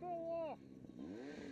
こん